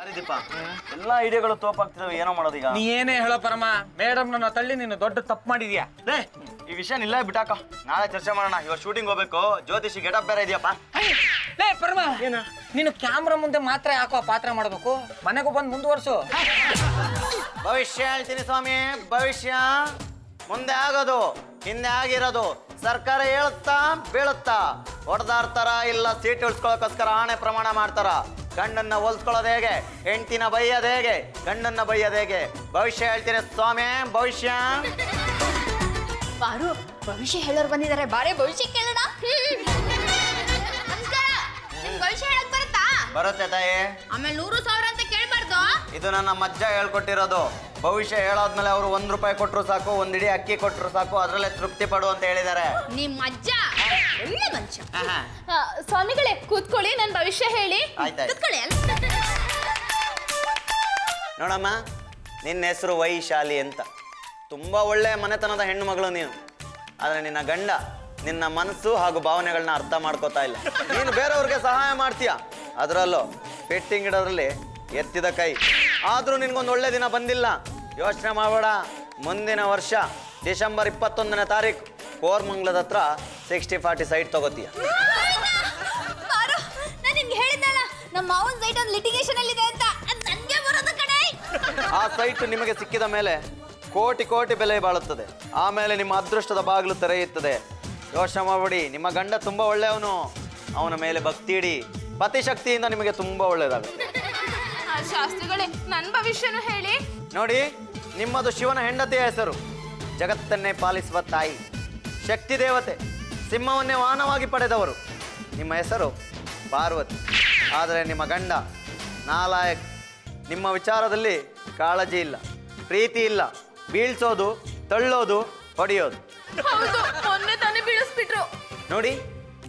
ಯಾರಿದೀಪ ಎಲ್ಲಾ ಐಡಿಯಾಗಳು ತೋಪಾಗ್ತಿದಾವೆ ಏನೋ ಮಾಡೋದೀಗ. ನೀ ಏನೇ ಹೇಳೋ ಪರಮ ಮೇಡಮ್ ನನ್ನ ತಳ್ಳಿ ನೀನು ದೊಡ್ಡ ತಪ್ಪು ಮಾಡಿದ್ಯಾ? ಲೇ ಈ ವಿಷಯ ಇಲ್ಲ ಬಿಟ್ಟಾಕ. ನಾಳೆ ಚರ್ಚೆ ಮಾಡೋಣ ಇವಾಗ ಶೂಟಿಂಗ್ ಹೋಗ್ಬೇಕು. ಜ್ಯೋತಿಷಿ ಗೆಟಪ್ ಬೇರೆ ಇದೆಯಪ್ಪ. ಲೇ ಪರಮ ಏನ? ನೀನು ಕ್ಯಾಮ್ರಾ ಮುಂದೆ ಮಾತ್ರ ಯಾಕೋ ಪಾತ್ರ ಮಾಡಬೇಕು? ಮನೆಗೂ ಬಂದು ಮುಂದುವರ್ಸು. ಭವಿಷ್ಯ ಹೇಳ್ತೀನಿ ಸ್ವಾಮಿ ಭವಿಷ್ಯ ಮುಂದೆ ಆಗೋದು ಹಿಂದೆ ಆಗಿರೋದು. ಸರ್ಕಾರ ಹೇಳುತ್ತಾ ಬೀಳುತ್ತಾ ಹೊಡೆದಾಡ್ತಾರ ಇಲ್ಲ ಸೀಟ್ ಉಳಿಸ್ಕೊಳ್ಳೋಕೋಸ್ಕರ ಆಣೆ ಪ್ರಮಾಣ ಮಾಡ್ತಾರ. ಗಂಡನ್ನ ಹೋಲ್ಸ್ಕೊಳ್ಳೋದು ಹೇಗೆ? ಹೆಂಡತಿನ ಬೈಯೋದು ಹೇಗೆ? ಗಂಡನ್ನ ಬೈಯೋದು ಹೇಗೆ? ಭವಿಷ್ಯ ಹೇಳ್ತೀನಿ ಸ್ವಾಮಿ ಭವಿಷ್ಯ. ಬಾರು ಭವಿಷ್ಯ ಹೇಳೋರು ಬಂದಿದ್ದಾರೆ ಬಾರೆ ಭವಿಷ್ಯ ಕೇಳೋಣ. ಭವಿಷ್ಯ ಹೇಳಕ್ ಬರುತ್ತಾ? ಬರುತ್ತೆ ತಾಯಿ. ಆಮೇಲೆ ನೂರು ಸಾವಿರ ಅಂತ ಕೇಳ್ಬಾರ್ದು. ಇದು ನನ್ನ ಮಜ್ಜ ಹೇಳ್ಕೊಟ್ಟಿರೋದು. ಭವಿಷ್ಯ ಹೇಳಾದ್ಮೇಲೆ ಅವರು ಒಂದ್ ರೂಪಾಯಿ ಕೊಟ್ರು ಸಾಕು ಒಂದ್ ಇಡೀ ಅಕ್ಕಿ ಕೊಟ್ರು ಸಾಕು ಅದ್ರಲ್ಲೇ ತೃಪ್ತಿ ಪಡು ಅಂತ ಹೇಳಿದ್ದಾರೆ ನಿಮ್ಮ ಅಜ್ಜ ಒಳ್ಳೆ ಮನುಷ್ಯ. ಆಹಾ. ಆ, ಸ್ವಾಮಿಗಳೇ ಕೂತ್ಕೊಳ್ಳಿ ನನ್ ಭವಿಷ್ಯ ಹೇಳಿ. ಆಯ್ತಾಯ್ತು. ಕೂತ್ಕೊಳ್ಳಿ ಅಲ್ಲ ನೋಡಮ್ಮ ನಿನ್ನ ಹೆಸರು ವೈಶಾಲಿ ಅಂತ. ತುಂಬ ಒಳ್ಳೆಯ ಮನೆತನದ ಹೆಣ್ಣು ಮಗಳು ನೀನು. ಆದರೆ ನಿನ್ನ ಗಂಡ ನಿನ್ನ ಮನಸ್ಸು ಹಾಗೂ ಭಾವನೆಗಳನ್ನ ಅರ್ಥ ಮಾಡ್ಕೋತಾ ಇಲ್ಲ. ನೀನು ಬೇರೆಯವ್ರಿಗೆ ಸಹಾಯ ಮಾಡ್ತೀಯ? ಅದರಲ್ಲೂ ಪೆಟ್ಟಿಂಗ್ ಇಡೋದ್ರಲ್ಲಿ ಎತ್ತಿದ ಕೈ. ಆದರೂ ನಿನ್ಗೊಂದು ಒಳ್ಳೆ ದಿನ ಬಂದಿಲ್ಲ. ಯೋಚನೆ ಮಾಡಬೇಡ. ಮುಂದಿನ ವರ್ಷ ಡಿಸೆಂಬರ್ ಇಪ್ಪತ್ತೊಂದನೇ ತಾರೀಕು ಕೋರ್ಮಂಗ್ಲದ ಹತ್ರ ಸಿಕ್ಸ್ಟಿ ಫಾರ್ಟಿ ಸೈಟ್ ತಗೋತೀಯ. ಆ ಸೈಟ್ ನಿಮಗೆ ಸಿಕ್ಕಿದ ಮೇಲೆ ಕೋಟಿ ಕೋಟಿ ಬೆಲೆ ಬಾಳುತ್ತದೆ. ಆಮೇಲೆ ನಿಮ್ಮ ಅದೃಷ್ಟದ ಬಾಗಿಲು ತೆರೆಯುತ್ತದೆ. ಯೋಚನೆ ಮಾಡಬೇಡಿ. ನಿಮ್ಮ ಗಂಡ ತುಂಬ ಒಳ್ಳೆಯವನು. ಅವನ ಮೇಲೆ ಭಕ್ತಿ ಇಡಿ. ಪತಿಶಕ್ತಿಯಿಂದ ನಿಮಗೆ ತುಂಬ ಒಳ್ಳೆಯದಾಗುತ್ತೆ. ಶಾಸ್ತ್ರಿಗಳೇ ನನ್ನ ಭವಿಷ್ಯನು ಹೇಳಿ. ನೋಡಿ ನಿಮ್ಮದು ಶಿವನ ಹೆಂಡತಿಯ ಹೆಸರು. ಜಗತ್ತನ್ನೇ ಪಾಲಿಸುವ ತಾಯಿ ಶಕ್ತಿ ದೇವತೆ ಸಿಂಹವನ್ನೇ ವಾಹನವಾಗಿ ಪಡೆದವರು. ನಿಮ್ಮ ಹೆಸರು ಪಾರ್ವತಿ. ಆದರೆ ನಿಮ್ಮ ಗಂಡ ನಾಲಾಯಕ್. ನಿಮ್ಮ ವಿಚಾರದಲ್ಲಿ ಕಾಳಜಿ ಇಲ್ಲ ಪ್ರೀತಿ ಇಲ್ಲ. ಬೀಳ್ಸೋದು ತಳ್ಳೋದು ಹೊಡೆಯೋದು. ಹೌದು ಮೊನ್ನೆ ತಾನೇ ಬೀಳಿಸ್ಬಿಟ್ರು. ನೋಡಿ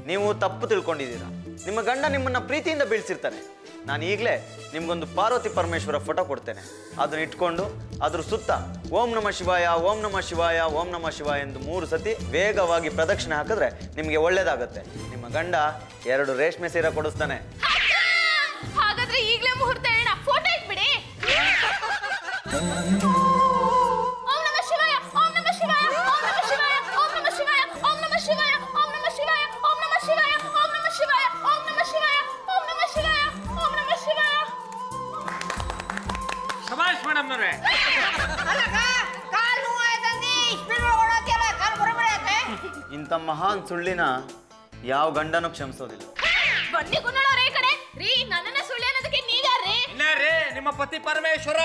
ನೀವು ತಪ್ಪು ತಿಳ್ಕೊಂಡಿದ್ದೀರಾ. ನಿಮ್ಮ ಗಂಡ ನಿಮ್ಮನ್ನ ಪ್ರೀತಿಯಿಂದ ಬೀಳ್ಸಿರ್ತಾನೆ. ನಾನು ಈಗಲೇ ನಿಮಗೊಂದು ಪಾರ್ವತಿ ಪರಮೇಶ್ವರ ಫೋಟೋ ಕೊಡ್ತೇನೆ. ಅದನ್ನ ಇಟ್ಕೊಂಡು ಅದ್ರ ಸುತ್ತ ಓಂ ನಮ ಶಿವಾಯ, ಓಂ ನಮ ಶಿವಾಯ, ಓಂ ನಮ ಶಿವಾಯ ಎಂದು ಮೂರು ಸತಿ ವೇಗವಾಗಿ ಪ್ರದಕ್ಷಿಣೆ ಹಾಕಿದ್ರೆ ನಿಮಗೆ ಒಳ್ಳೇದಾಗುತ್ತೆ. ನಿಮ್ಮ ಗಂಡ ಎರಡು ರೇಷ್ಮೆ ಸೀರೆ ಕೊಡಿಸ್ತಾನೆ. ಈಗಲೇ ಮುಹೂರ್ತ ಫೋಟೋ ಇಟ್ಬಿಡಿ. ಮೇಡಮ್ನವ್ರೆ ಇಂಥ ಮಹಾನ್ ಸುಳ್ಳಿನ ಯಾವ ಗಂಡನೂ ಕ್ಷಮಿಸೋದಿಲ್ಲ. ಬನ್ನಿ ಕುನ್ನಳವ್ರೆ ಈ ಕಡೆ. ರೀ ನನ್ನನ್ನ ಸುಳ್ಳು ಅನ್ನೋದಕ್ಕೆ ನೀವ್ಯಾರ್ರಿ? ಇಲ್ಲ ರೀ ನಿಮ್ಮ ಪತಿ ಪರಮೇಶ್ವರ.